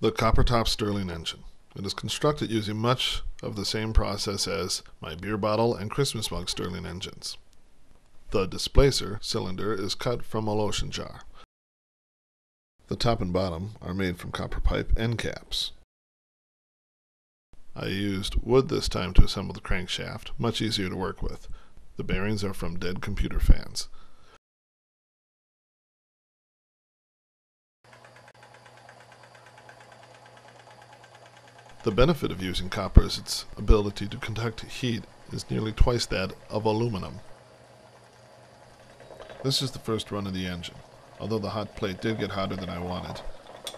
The copper top Stirling engine. It is constructed using much of the same process as my beer bottle and Christmas mug Stirling engines. The displacer cylinder is cut from a lotion jar. The top and bottom are made from copper pipe end caps. I used wood this time to assemble the crankshaft, much easier to work with. The bearings are from dead computer fans. The benefit of using copper is its ability to conduct heat is nearly twice that of aluminum. This is the first run of the engine. Although the hot plate did get hotter than I wanted,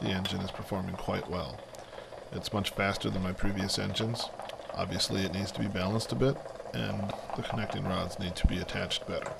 the engine is performing quite well. It's much faster than my previous engines. Obviously it needs to be balanced a bit, and the connecting rods need to be attached better.